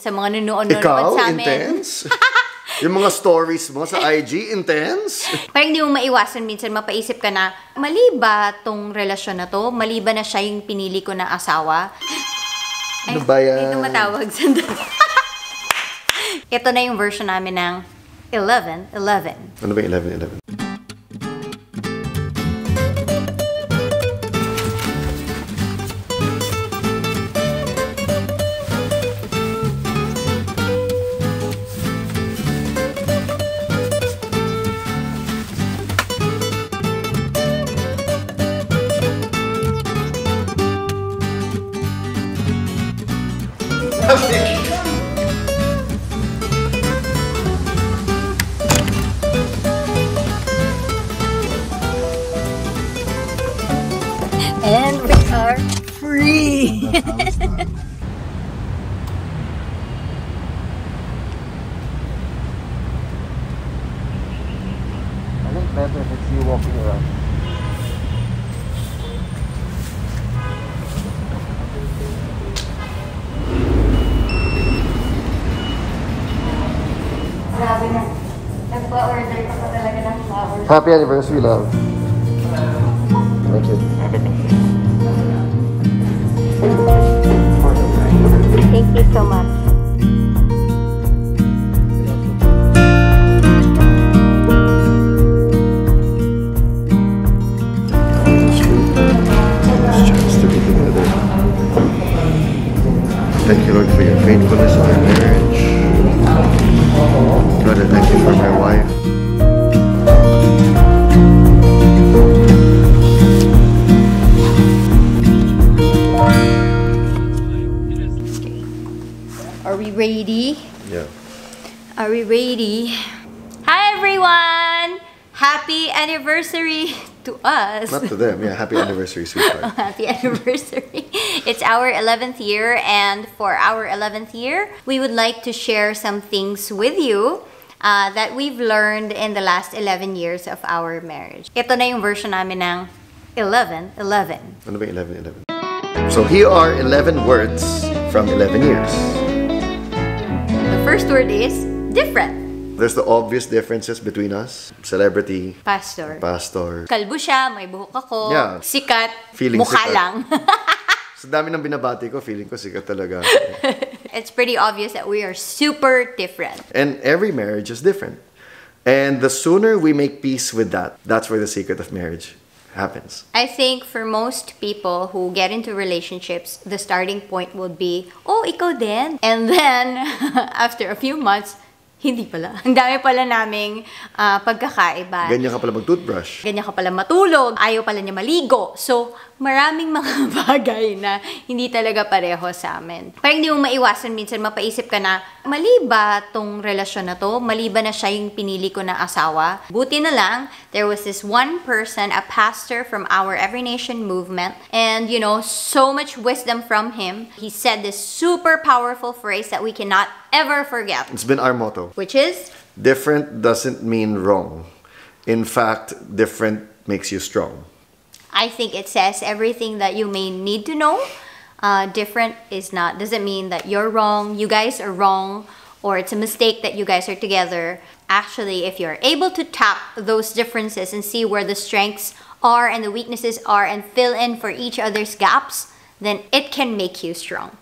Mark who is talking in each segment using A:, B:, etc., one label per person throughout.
A: Sa mga nanonood sa amin.
B: intense? yung mga stories mo sa IG, intense?
A: Parang hindi mo maiwasan minsan mapaisip ka na, mali ba tong relasyon na to? Mali ba na siya yung pinili ko na asawa?
B: Ano ba yan?
A: May tumatawag. Sandali. Ito na yung version namin ng 11, 11.
B: Ano ba yung 11-11?
A: And
B: Happy anniversary, love. Thank you.
A: Thank you so much.
B: Chance to be together. Thank you, Lord, for your faithfulness in our marriage. Lord, I thank you for my wife.
A: Ready?
B: Yeah.
A: Are we ready? Hi everyone! Happy anniversary to us.
B: Not to them. Yeah, happy anniversary, sweetheart.
A: Happy anniversary. It's our 11th year, and for our 11th year, we would like to share some things with you uh, that we've learned in the last 11 years of our marriage. Ito na yung version namin ng 11, 11.
B: Ano ba yung 11-11? So here are 11 words from 11 years.
A: First word is different.
B: There's the obvious differences between us. Celebrity,
A: Pastor.
B: pastor.
A: Kalbo siya, may buhok ako,
B: Yeah.
A: sikat,
B: Feeling
A: mukha
B: sikat.
A: lang.
B: Sa dami ng binabati ko, feeling ko sikat talaga.
A: it's pretty obvious that we are super different.
B: and every marriage is different. And the sooner we make peace with that, that's where the secret of marriage happens.
A: I think for most people who get into relationships, the starting point would be, oh, ikaw din. And then, after a few months, hindi pala. Ang dami pala naming ah, pagkakaiba.
B: Ganyan ka pala mag-toothbrush.
A: Ganyan ka pala matulog, ayaw pala niya maligo. So, maraming mga bagay na hindi talaga pareho sa amin. Parang hindi mo maiwasan minsan mapaisip ka na, mali ba tong relasyon na to? Mali ba na siya yung pinili ko na asawa? Buti na lang, there was this one person, a pastor from our Every Nation movement, and you know, so much wisdom from him. He said this super powerful phrase that we cannot ever forget,
B: It's been our motto.
A: Which is,
B: Different doesn't mean wrong. In fact, different makes you strong.
A: I think it says everything that you may need to know. Uh, different is not doesn't mean that you're wrong. You guys are wrong, or it's a mistake that you guys are together. Actually, if you're able to tap those differences and see where the strengths are and the weaknesses are, and fill in for each other's gaps, then it can make you strong.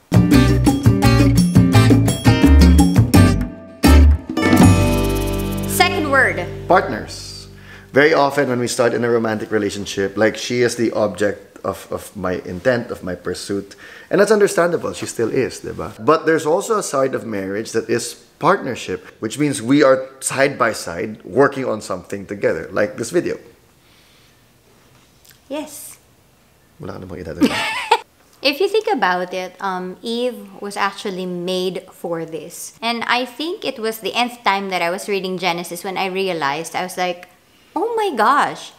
A: Second word.
B: Partners. Very often when we start in a romantic relationship, like she is the object of, of my intent, of my pursuit. And that's understandable. She still is, diba? But there's also a side of marriage that is partnership, which means we are side by side working on something together, like this video.
A: Yes.
B: Wala ka namang idadagdag.
A: If you think about it, um, Eve was actually made for this. And I think it was the nth time that I was reading Genesis when I realized, I was like, oh my gosh,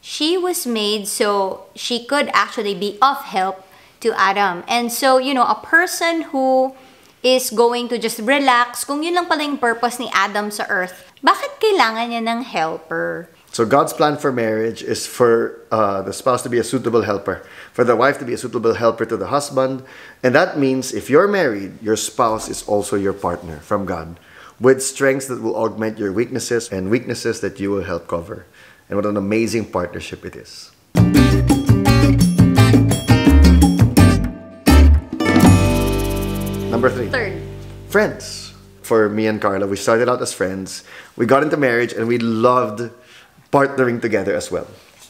A: she was made so she could actually be of help to Adam. And so, you know, a person who is going to just relax, kung yun lang pala yung purpose ni Adam sa earth, bakit kailangan niya ng helper?
B: So God's plan for marriage is for uh, the spouse to be a suitable helper, for the wife to be a suitable helper to the husband, and that means if you're married, your spouse is also your partner from God, with strengths that will augment your weaknesses and weaknesses that you will help cover. And what an amazing partnership it is. Number three.
A: Third.
B: friends. For me and Carla, we started out as friends. We got into marriage and we loved partnering together as well.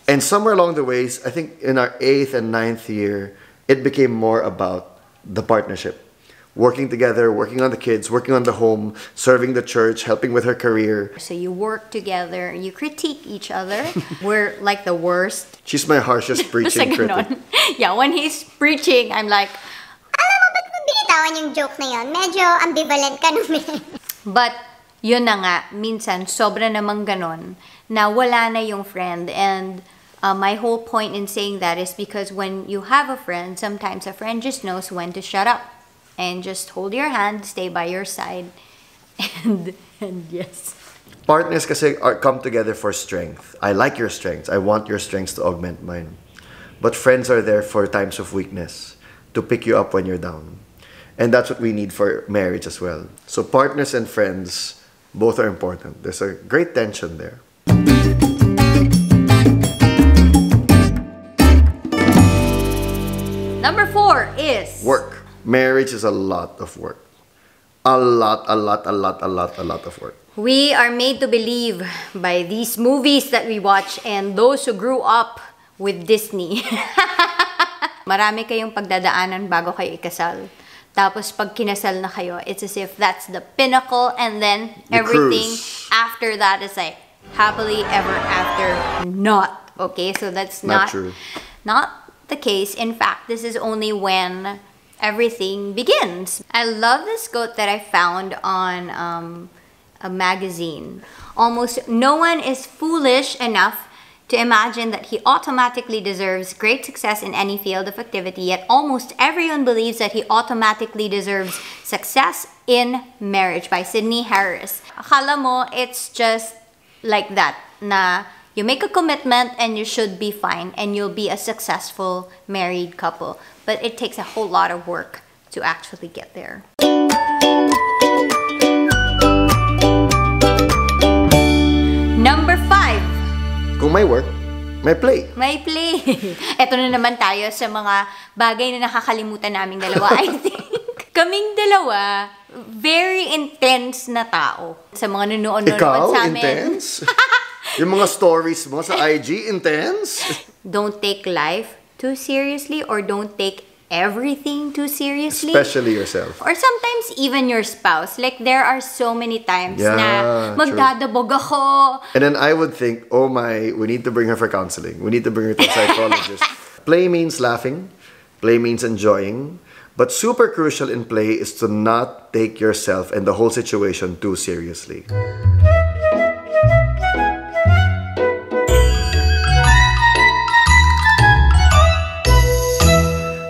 B: And somewhere along the ways, I think in our eighth and ninth year, it became more about the partnership. Working together, working on the kids, working on the home, serving the church, helping with her career.
A: So you work together, you critique each other. We're like the worst.
B: She's my harshest
A: Basta
B: preaching critic.
A: ganon. Yeah, when he's preaching, I'm like,
C: Alam mo, ba't mo binitawan yung joke na yun? Medyo ambivalent ka nung
A: But, yun na nga, minsan, sobra namang ganon, na wala na yung friend. And uh, my whole point in saying that is because when you have a friend, sometimes a friend just knows when to shut up. And just hold your hand, stay by your side. And, and yes.
B: Partners kasi are, come together for strength. I like your strengths. I want your strengths to augment mine. But friends are there for times of weakness, to pick you up when you're down. And that's what we need for marriage as well. So partners and friends, both are important. There's a great tension there.
A: Number four is...
B: Work. Marriage is a lot of work. A lot, a lot, a lot, a lot, a lot of work.
A: We are made to believe by these movies that we watch and those who grew up with Disney. Marami kayong pagdadaanan bago kayo ikasal. Tapos pag kinasal na kayo, it's as if that's the pinnacle and then
B: The
A: everything
B: cruise.
A: after that is like happily ever after not. Okay, so that's
B: Not
A: not
B: true.
A: not the case. In fact, this is only when everything begins. I love this quote that I found on um, a magazine. Almost no one is foolish enough to imagine that he automatically deserves great success in any field of activity, yet almost everyone believes that he automatically deserves success in marriage by Sydney Harris. Akala mo, it's just like that, na you make a commitment and you should be fine and you'll be a successful married couple. But it takes a whole lot of work to actually get there.
B: May work, may play.
A: may play. Ito na naman tayo sa mga bagay na nakakalimutan naming dalawa, I think. Kaming dalawa, very intense na tao. Sa mga nanonood
B: Ikaw,
A: sa amin.
B: intense? Yung mga stories mo sa IG, intense?
A: Don't take life too seriously or don't take everything too seriously.
B: Especially yourself.
A: Or sometimes even your spouse. Like there are so many times
B: Yeah,
A: na magdadabog ako.
B: And then I would think, oh my, we need to bring her for counseling. We need to bring her to a psychologist. play means laughing. Play means enjoying. But super crucial in play is to not take yourself and the whole situation too seriously.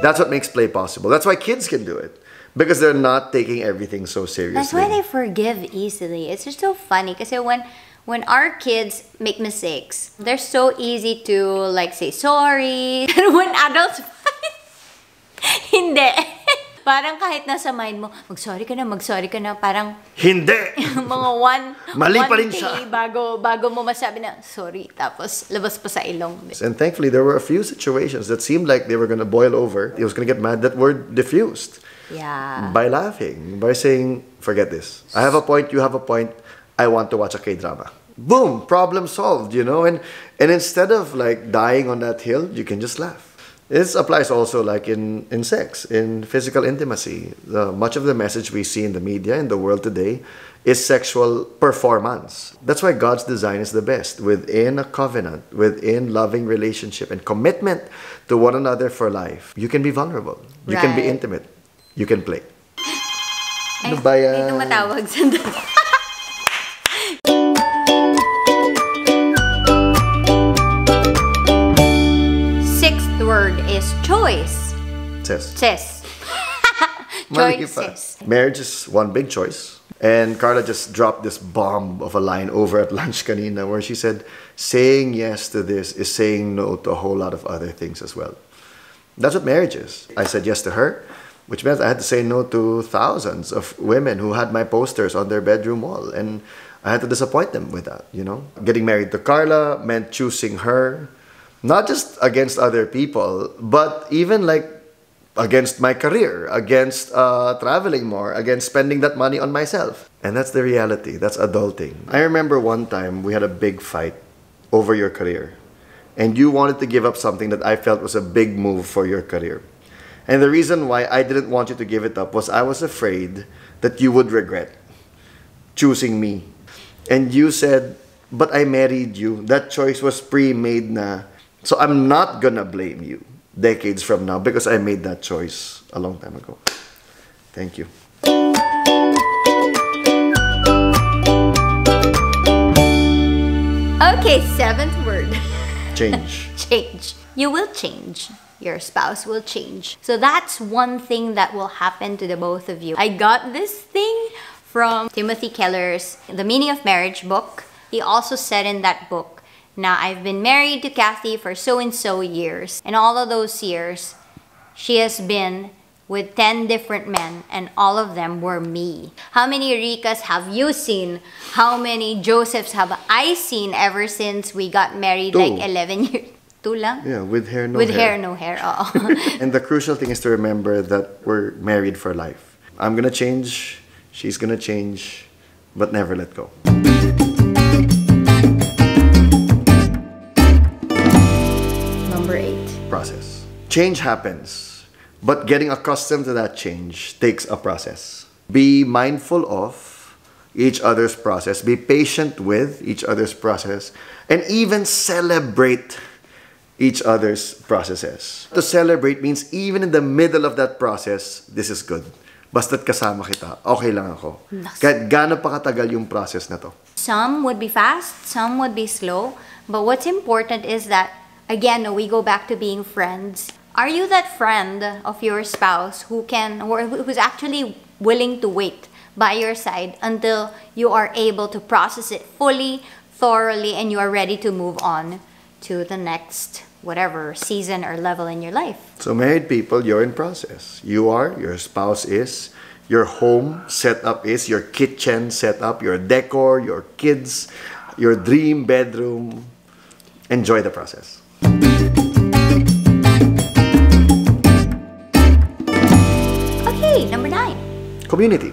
B: That's what makes play possible. That's why kids can do it. Because they're not taking everything so seriously.
A: That's why they forgive easily. It's just so funny because when when our kids make mistakes, they're so easy to like say sorry. And when adults hindi. Parang kahit nasa mind mo, mag-sorry ka na, mag-sorry ka na, parang
B: Hindi!
A: mga one,
B: Mali
A: one
B: pa rin
A: day
B: siya.
A: bago, bago mo masabi na, sorry, tapos labas pa sa ilong.
B: And thankfully, there were a few situations that seemed like they were to boil over. He was to get mad that were diffused
A: Yeah.
B: by laughing, by saying, forget this. I have a point, you have a point. I want to watch a K-drama. Boom! Problem solved, you know? And, and instead of like dying on that hill, you can just laugh. This applies also like in, in sex, in physical intimacy. The, much of the message we see in the media, in the world today, is sexual performance. That's why God's design is the best. Within a covenant, within loving relationship and commitment to one another for life, you can be vulnerable. You can be intimate. You can play.
A: Ay,
B: Ano ba yan?
A: Tumatawag is choice.
B: Says.
A: Sis. Choices.
B: Marriage is one big choice. And Carla just dropped this bomb of a line over at lunch kanina where she said, saying yes to this is saying no to a whole lot of other things as well. That's what marriage is. I said yes to her, which meant I had to say no to thousands of women who had my posters on their bedroom wall. And I had to disappoint them with that, you know? Getting married to Carla meant choosing her, not just against other people, but even like against my career, against uh, traveling more, against spending that money on myself. And that's the reality. That's adulting. I remember one time we had a big fight over your career. And you wanted to give up something that I felt was a big move for your career. And the reason why I didn't want you to give it up was I was afraid that you would regret choosing me. And you said, but I married you. That choice was pre-made na. So I'm not gonna blame you decades from now because I made that choice a long time ago. Thank you.
A: Okay, seventh word.
B: Change.
A: change. You will change. Your spouse will change. So that's one thing that will happen to the both of you. I got this thing from Timothy Keller's The Meaning of Marriage book. He also said in that book, now I've been married to Kathy for so and so years. And all of those years, she has been with 10 different men and all of them were me. How many Ricas have you seen? How many Josephs have I seen ever since we got married
B: Two.
A: like 11 years? Two lang?
B: Yeah, with hair, no
A: With
B: hair.
A: With hair, no hair. Oo. Oh.
B: And the crucial thing is to remember that we're married for life. I'm gonna change, she's gonna change, but never let go. Change happens, but getting accustomed to that change takes a process. Be mindful of each other's process, be patient with each other's process, and even celebrate each other's processes. To celebrate means even in the middle of that process, this is good. Basta't kasama kita, okay lang ako. Kahit gaano pa katagal yung process na to.
A: Some would be fast, some would be slow. But what's important is that, again, we go back to being friends. Are you that friend of your spouse who can, or who's actually willing to wait by your side until you are able to process it fully, thoroughly, and you are ready to move on to the next whatever season or level in your life?
B: So married people, you're in process. You are, your spouse is, your home setup is, your kitchen setup, your decor, your kids, your dream bedroom. Enjoy the process.
A: Okay, number nine.
B: Community.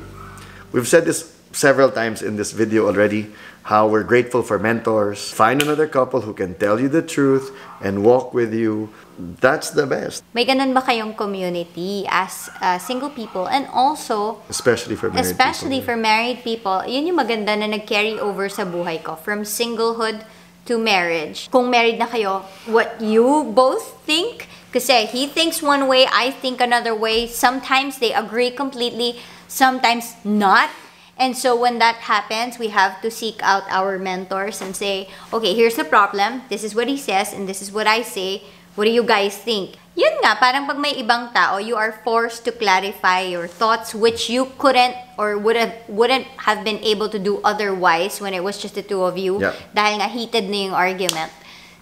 B: We've said this several times in this video already how we're grateful for mentors. Find another couple who can tell you the truth and walk with you. That's the best,
A: May ganun ba kayong community as uh, single people and also
B: especially for married
A: especially
B: people.
A: for married people, yun yung maganda na nag-carry over sa buhay ko. From singlehood to marriage. Kung married na kayo, what you both think, kasi he thinks one way, I think another way. Sometimes they agree completely, sometimes not. And so when that happens, we have to seek out our mentors and say, okay, here's the problem. This is what he says and this is what I say. What do you guys think? Yun nga, parang pag may ibang tao, you are forced to clarify your thoughts which you couldn't or would have, wouldn't have been able to do otherwise when it was just the two of you.
B: Yeah.
A: Dahil nga heated na yung argument.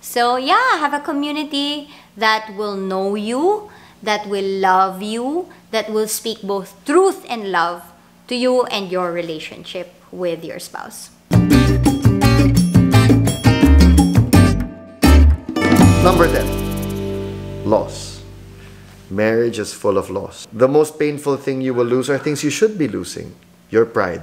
A: So yeah, have a community that will know you, that will love you, that will speak both truth and love to you and your relationship with your spouse.
B: Number 10. Loss. Marriage is full of loss. The most painful thing you will lose are things you should be losing. Your pride,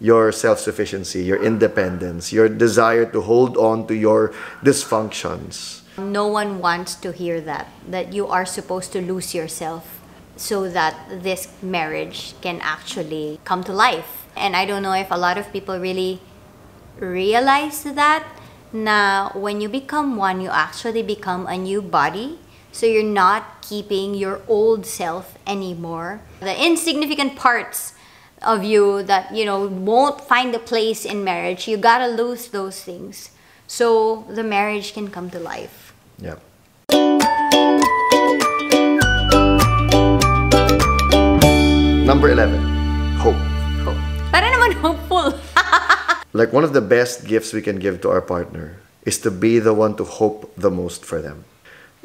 B: your self-sufficiency, your independence, your desire to hold on to your dysfunctions.
A: No one wants to hear that, that you are supposed to lose yourself so that this marriage can actually come to life. And I don't know if a lot of people really realize that na when you become one, you actually become a new body. So you're not keeping your old self anymore. The insignificant parts of you that, you know, won't find a place in marriage, you gotta lose those things so the marriage can come to life.
B: Yeah. Number 11. Hope.
A: Hope. Para naman naman hopeful.
B: Like one of the best gifts we can give to our partner is to be the one to hope the most for them.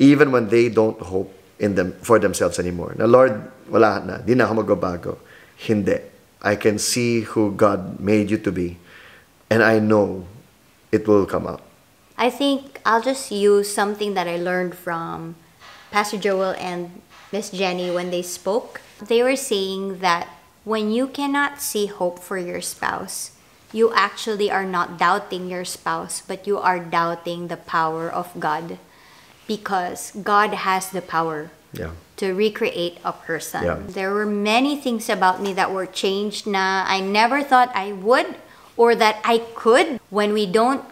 B: Even when they don't hope in them for themselves anymore. Na Lord, wala na, di na ako magbabago. Hindi. I can see who God made you to be. And I know it will come out.
A: I think I'll just use something that I learned from Pastor Joel and Miss Jenny when they spoke. They were saying that when you cannot see hope for your spouse, you actually are not doubting your spouse, but you are doubting the power of God. Because God has the power
B: Yeah.
A: To recreate a person.
B: Yeah.
A: There were many things about me that were changed na I never thought I would or that I could when we don't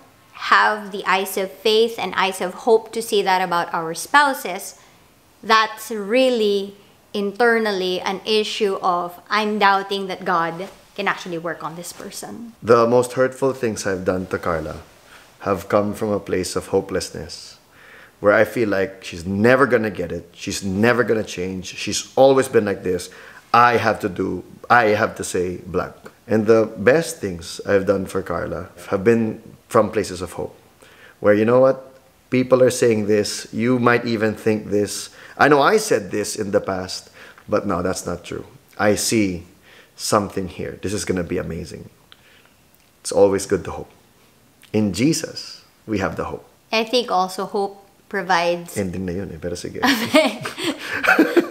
A: have the eyes of faith and eyes of hope to see that about our spouses. That's really internally an issue of I'm doubting that God can actually work on this person.
B: The most hurtful things I've done to Carla have come from a place of hopelessness where I feel like she's never gonna get it. She's never gonna change. She's always been like this. I have to do, I have to say blank. And the best things I've done for Carla have been from places of hope where, you know what? People are saying this. You might even think this. I know I said this in the past, but no, that's not true. I see something here. This is gonna be amazing. It's always good to hope. In Jesus, we have the hope.
A: I think also hope provides...
B: Ending na yun eh, pero sige.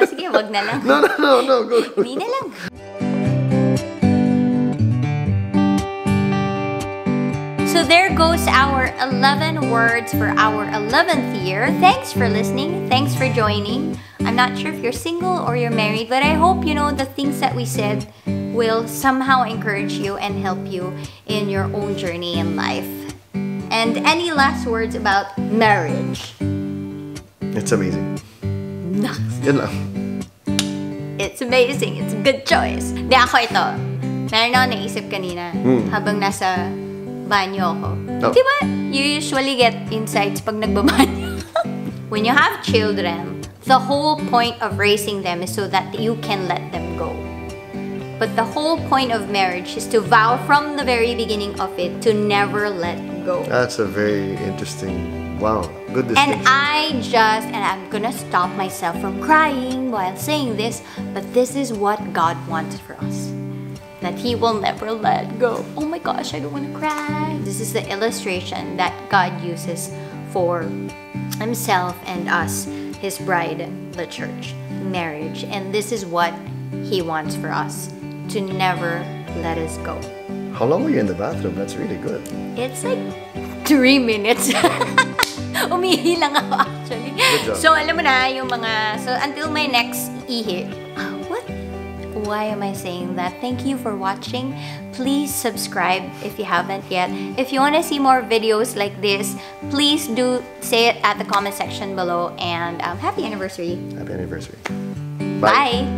A: Sige, wag na lang.
B: no, no, no, no, go. go.
A: Hindi na lang. So there goes our 11 words for our 11th year. Thanks for listening. Thanks for joining. I'm not sure if you're single or you're married, but I hope you know the things that we said will somehow encourage you and help you in your own journey in life. And any last words about marriage?
B: It's amazing. Yun lang.
A: It's amazing. It's a good choice. Di ako ito. Meron ako naisip kanina hmm. habang nasa banyo ako.
B: Oh.
A: Di ba, you usually get insights pag nagbabanyo. When you have children, the whole point of raising them is so that you can let them go. But the whole point of marriage is to vow from the very beginning of it to never let go.
B: That's a very interesting, wow, good
A: And. I just, and I'm gonna stop myself from crying while saying this, but this is what God wants for us. That He will never let go. Oh my gosh, I don't wanna cry. This is the illustration that God uses for Himself and us, His bride, the church, marriage. And this is what He wants for us to never let us go.
B: How long were you in the bathroom? That's really good.
A: It's like three minutes. Umihi lang ako actually.
B: Good job.
A: So, alam mo na, yung mga... So, until my next ihi. Ah, What? Why am I saying that? Thank you for watching. Please subscribe if you haven't yet. If you want to see more videos like this, please do say it at the comment section below. And um, happy anniversary.
B: Happy anniversary.
A: Bye.